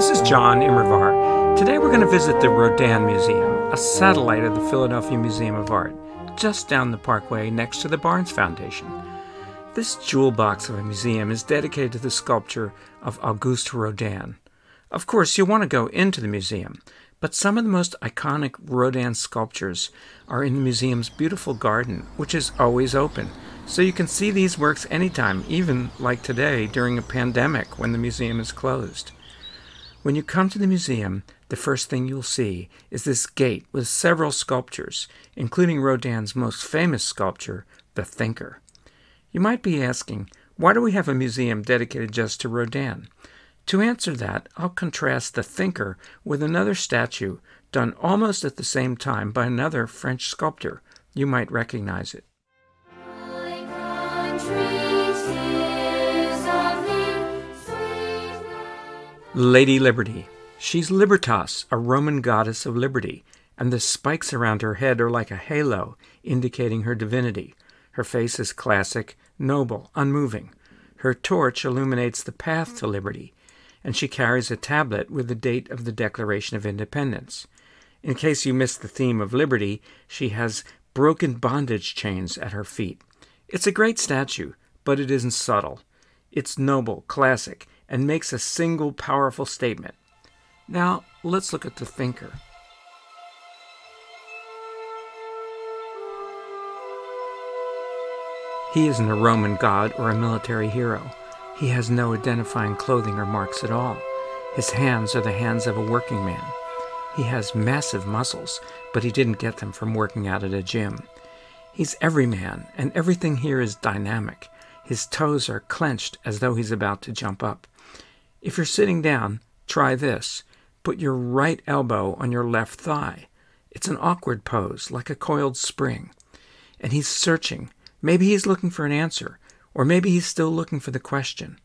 This is John Immerwahr. Today we're going to visit the Rodin Museum, a satellite of the Philadelphia Museum of Art, just down the parkway next to the Barnes Foundation. This jewel box of a museum is dedicated to the sculpture of Auguste Rodin. Of course, you'll want to go into the museum, but some of the most iconic Rodin sculptures are in the museum's beautiful garden, which is always open. So you can see these works anytime, even like today during a pandemic when the museum is closed. When you come to the museum, the first thing you'll see is this gate with several sculptures, including Rodin's most famous sculpture, The Thinker. You might be asking, why do we have a museum dedicated just to Rodin? To answer that, I'll contrast The Thinker with another statue done almost at the same time by another French sculptor. You might recognize it. Lady Liberty. She's Libertas, a Roman goddess of liberty, and the spikes around her head are like a halo, indicating her divinity. Her face is classic, noble, unmoving. Her torch illuminates the path to liberty, and she carries a tablet with the date of the Declaration of Independence. In case you missed the theme of liberty, she has broken bondage chains at her feet. It's a great statue, but it isn't subtle. It's noble, classic, and makes a single powerful statement. Now, let's look at the thinker. He isn't a Roman god or a military hero. He has no identifying clothing or marks at all. His hands are the hands of a working man. He has massive muscles, but he didn't get them from working out at a gym. He's every man, and everything here is dynamic. His toes are clenched as though he's about to jump up. If you're sitting down, try this. Put your right elbow on your left thigh. It's an awkward pose, like a coiled spring. And he's searching. Maybe he's looking for an answer, or maybe he's still looking for the question.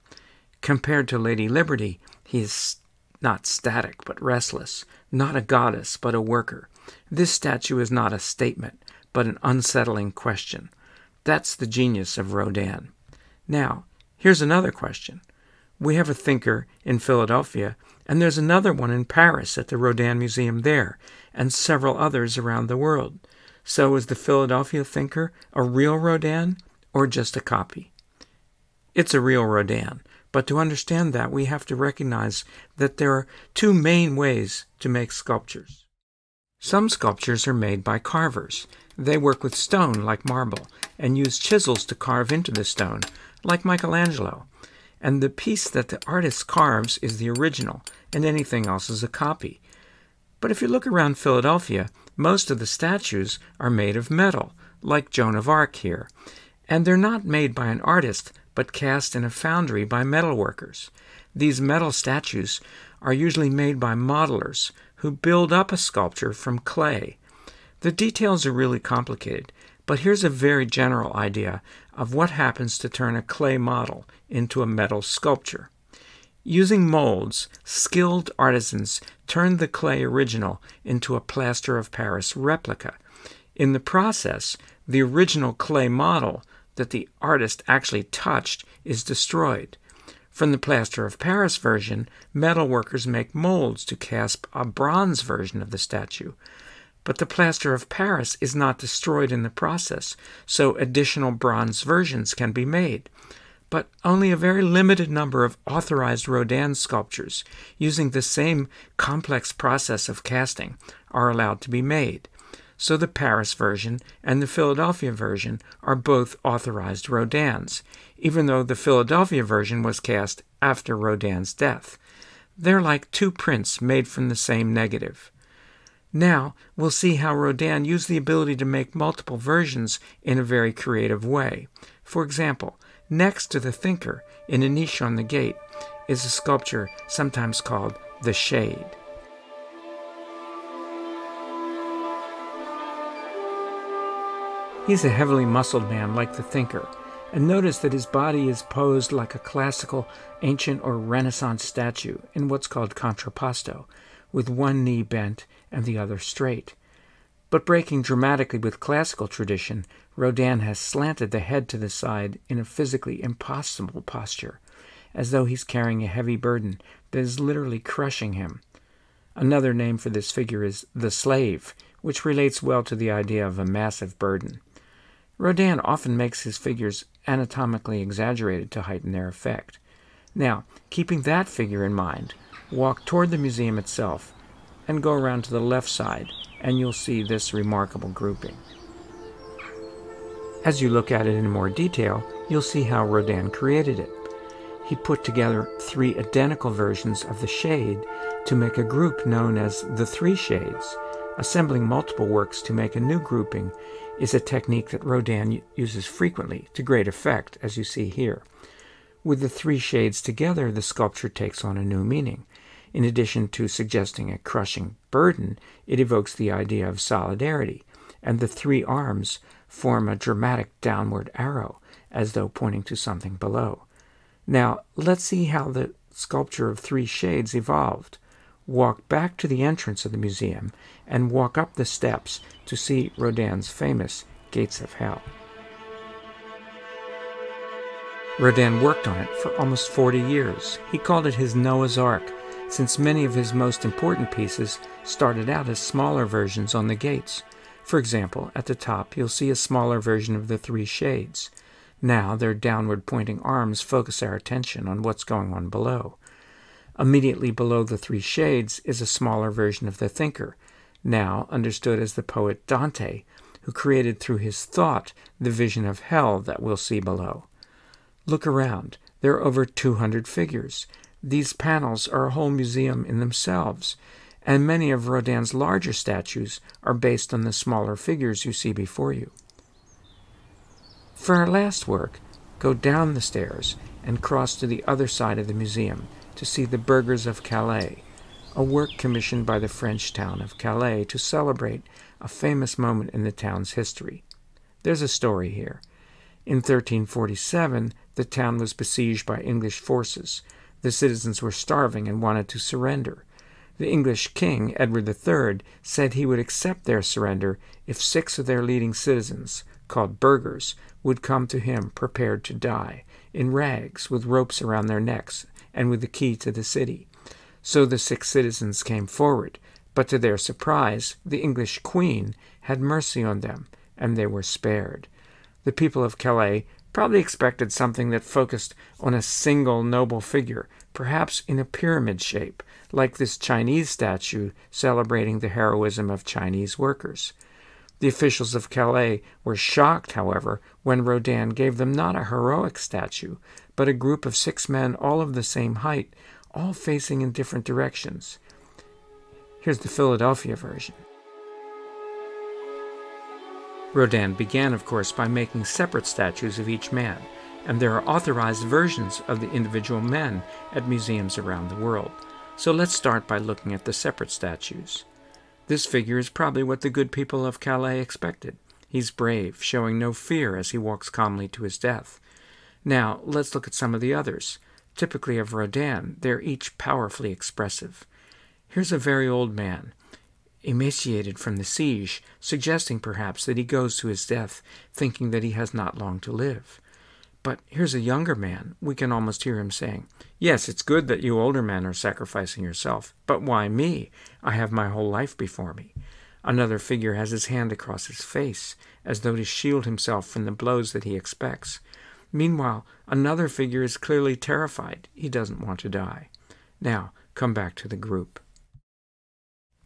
Compared to Lady Liberty, he is not static, but restless, not a goddess, but a worker. This statue is not a statement, but an unsettling question. That's the genius of Rodin. Now, here's another question. We have a thinker in Philadelphia, and there's another one in Paris at the Rodin Museum there, and several others around the world. So is the Philadelphia thinker a real Rodin or just a copy? It's a real Rodin, but to understand that, we have to recognize that there are two main ways to make sculptures. Some sculptures are made by carvers. They work with stone like marble and use chisels to carve into the stone, like Michelangelo and the piece that the artist carves is the original, and anything else is a copy. But if you look around Philadelphia, most of the statues are made of metal, like Joan of Arc here, and they're not made by an artist, but cast in a foundry by metal workers. These metal statues are usually made by modelers who build up a sculpture from clay. The details are really complicated, but here's a very general idea of what happens to turn a clay model into a metal sculpture. Using molds, skilled artisans turn the clay original into a plaster of Paris replica. In the process, the original clay model that the artist actually touched is destroyed. From the plaster of Paris version, metal workers make molds to cast a bronze version of the statue. But the plaster of Paris is not destroyed in the process, so additional bronze versions can be made. But only a very limited number of authorized Rodin sculptures using the same complex process of casting are allowed to be made. So the Paris version and the Philadelphia version are both authorized Rodins, even though the Philadelphia version was cast after Rodin's death. They're like two prints made from the same negative. Now, we'll see how Rodin used the ability to make multiple versions in a very creative way. For example, next to the thinker, in a niche on the gate, is a sculpture sometimes called the Shade. He's a heavily muscled man like the thinker, and notice that his body is posed like a classical, ancient, or Renaissance statue in what's called contrapposto, with one knee bent and the other straight. But breaking dramatically with classical tradition, Rodin has slanted the head to the side in a physically impossible posture, as though he's carrying a heavy burden that is literally crushing him. Another name for this figure is the slave, which relates well to the idea of a massive burden. Rodin often makes his figures anatomically exaggerated to heighten their effect. Now, keeping that figure in mind, walk toward the museum itself and go around to the left side, and you'll see this remarkable grouping. As you look at it in more detail, you'll see how Rodin created it. He put together three identical versions of the shade to make a group known as the Three Shades. Assembling multiple works to make a new grouping is a technique that Rodin uses frequently to great effect, as you see here. With the three shades together, the sculpture takes on a new meaning. In addition to suggesting a crushing burden, it evokes the idea of solidarity, and the three arms form a dramatic downward arrow, as though pointing to something below. Now, let's see how the sculpture of three shades evolved. Walk back to the entrance of the museum and walk up the steps to see Rodin's famous Gates of Hell. Rodin worked on it for almost 40 years. He called it his Noah's Ark, since many of his most important pieces started out as smaller versions on the gates. For example, at the top you'll see a smaller version of the three shades. Now their downward pointing arms focus our attention on what's going on below. Immediately below the three shades is a smaller version of the thinker, now understood as the poet Dante, who created through his thought the vision of hell that we'll see below. Look around. There are over 200 figures. These panels are a whole museum in themselves, and many of Rodin's larger statues are based on the smaller figures you see before you. For our last work, go down the stairs and cross to the other side of the museum to see the Burghers of Calais, a work commissioned by the French town of Calais to celebrate a famous moment in the town's history. There's a story here. In 1347, the town was besieged by English forces. The citizens were starving and wanted to surrender. The English king, Edward III, said he would accept their surrender if six of their leading citizens, called burghers, would come to him prepared to die, in rags, with ropes around their necks, and with the key to the city. So the six citizens came forward, but to their surprise, the English queen had mercy on them, and they were spared. The people of Calais probably expected something that focused on a single noble figure, perhaps in a pyramid shape, like this Chinese statue celebrating the heroism of Chinese workers. The officials of Calais were shocked, however, when Rodin gave them not a heroic statue, but a group of six men all of the same height, all facing in different directions. Here's the Philadelphia version. Rodin began, of course, by making separate statues of each man, and there are authorized versions of the individual men at museums around the world. So let's start by looking at the separate statues. This figure is probably what the good people of Calais expected. He's brave, showing no fear as he walks calmly to his death. Now, let's look at some of the others. Typically of Rodin, they're each powerfully expressive. Here's a very old man, emaciated from the siege, suggesting perhaps that he goes to his death thinking that he has not long to live. But here's a younger man. We can almost hear him saying, Yes, it's good that you older men are sacrificing yourself, but why me? I have my whole life before me. Another figure has his hand across his face, as though to shield himself from the blows that he expects. Meanwhile, another figure is clearly terrified. He doesn't want to die. Now, come back to the group.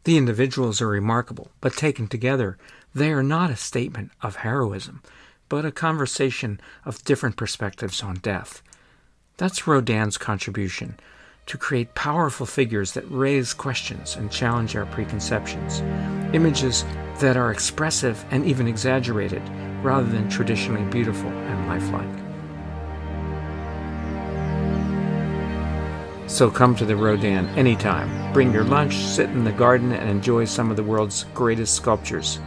The individuals are remarkable, but taken together, they are not a statement of heroism, but a conversation of different perspectives on death. That's Rodin's contribution to create powerful figures that raise questions and challenge our preconceptions, images that are expressive and even exaggerated rather than traditionally beautiful and lifelike. So come to the Rodin anytime. Bring your lunch, sit in the garden, and enjoy some of the world's greatest sculptures.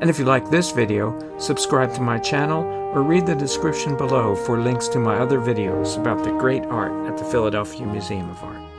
And if you like this video, subscribe to my channel or read the description below for links to my other videos about the great art at the Philadelphia Museum of Art.